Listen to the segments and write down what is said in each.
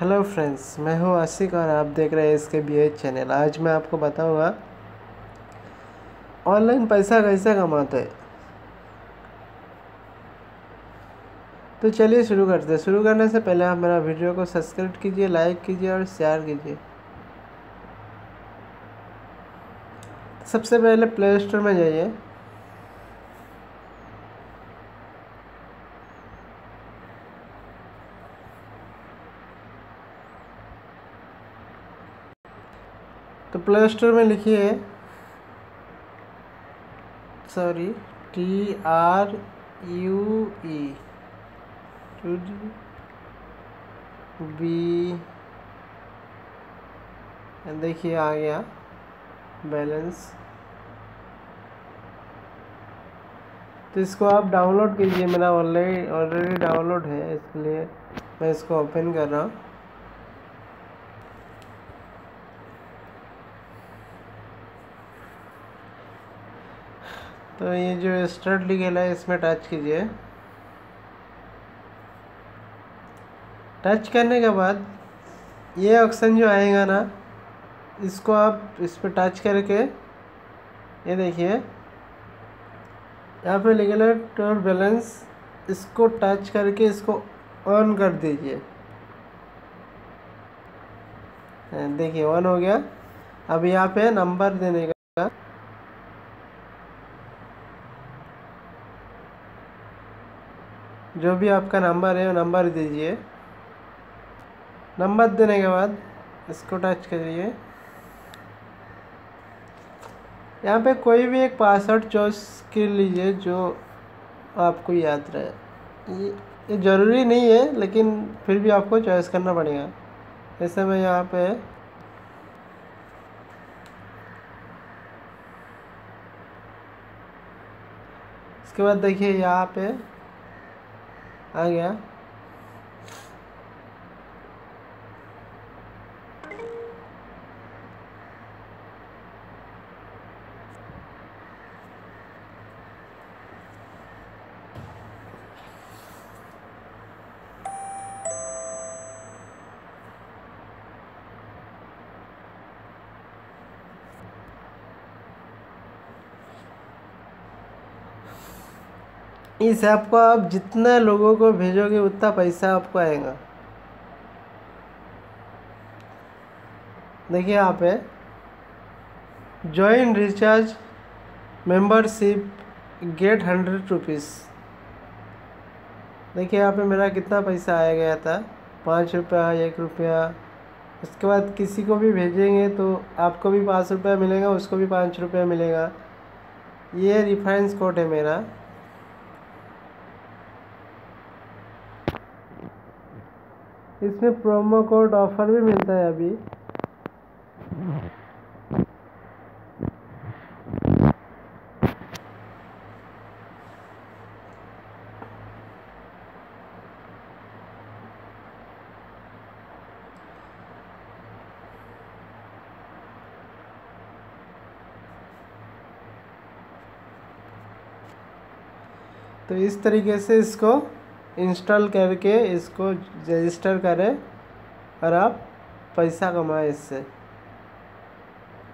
Hello friends मैं हूँ आशिक और आप देख रहे हैं इसके बी एच चैनल आज मैं आपको बताऊँगा, ऑनलाइन पैसा कैसे कमाते हैं? तो चलिए शुरू करते हैं। शुरू करने से पहले आप मेरा वीडियो को सब्सक्राइब कीजिए लाइक कीजिए और शेयर कीजिए। सबसे पहले प्ले स्टोर में जाइए। तो प्ले स्टोर में लिखिए sorry T R U E two D B देखिए आ गया बैलेंस तो इसको आप डाउनलोड कीजिए, मेरा ऑलरेडी ऑलरेडी डाउनलोड है, इसलिए मैं इसको ओपन कर रहा हूँ। तो ये जो स्टार्ट लिखेला है, इसमें टच कीजिए। टच करने के बाद ये ऑप्शन जो आएगा ना, इसको आप इस पर टच करके, ये देखिए, यहाँ पे लिखेला टोर बैलेंस इसको टच करके इसको ऑन कर दीजिए। देखिए ऑन हो गया। अब यहाँ पे नंबर देने का जो भी आपका नंबर है, वो नंबर दीजिए। नंबर देने के बाद इसको टच करिए। यहाँ पे कोई भी एक पासवर्ड चॉइस कर लीजिए जो आपको याद रहे। ये ये ज़रूरी नहीं है, लेकिन फिर भी आपको चॉइस करना पड़ेगा। जैसे मैं यहाँ पे इसके बाद देखिए यहाँ पे आ गया। इस ऐप को आप जितना लोगों को भेजोगे, उतना पैसा आपको आएगा। देखिए यहाँ पे join recharge membership get hundred rupees देखिए यहाँ पे मेरा कितना पैसा आया गया था, पाँच रुपया, एक रुपया। उसके बाद किसी को भी भेजेंगे तो आपको भी पाँच रुपया मिलेगा, उसको भी पाँच रुपया मिलेगा। ये रिफरेंस कोड है मेरा। इसमें प्रोमो कोड ऑफ़र भी मिलता है अभी। तो इस तरीके से इसको इंस्टॉल करके इसको रजिस्टर करें और आप पैसा कमाएँ इससे।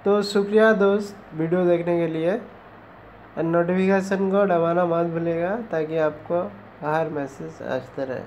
तो शुक्रिया दोस्त वीडियो देखने के लिए। नोटिफिकेशन को दबाना मत भूलेगा ताकि आपको हर मैसेज आते रहे।